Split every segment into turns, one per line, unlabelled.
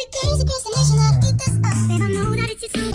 Baby girl's a constellation. I think that's us. They don't know that it's just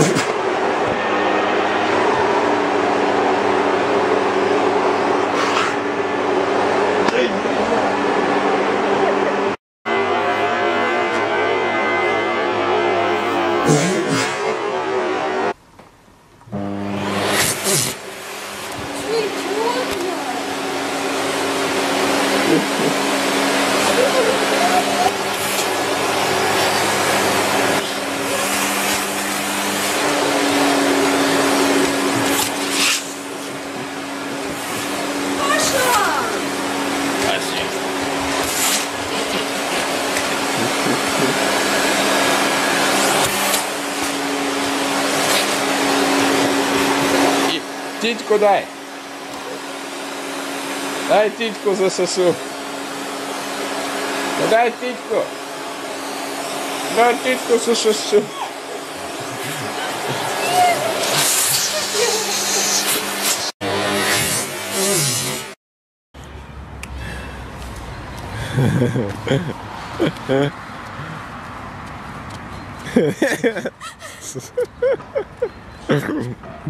you
І тітьку дай. Дай тітьку засосу. Ну, Дай тітьку. Дай тітьку засосу.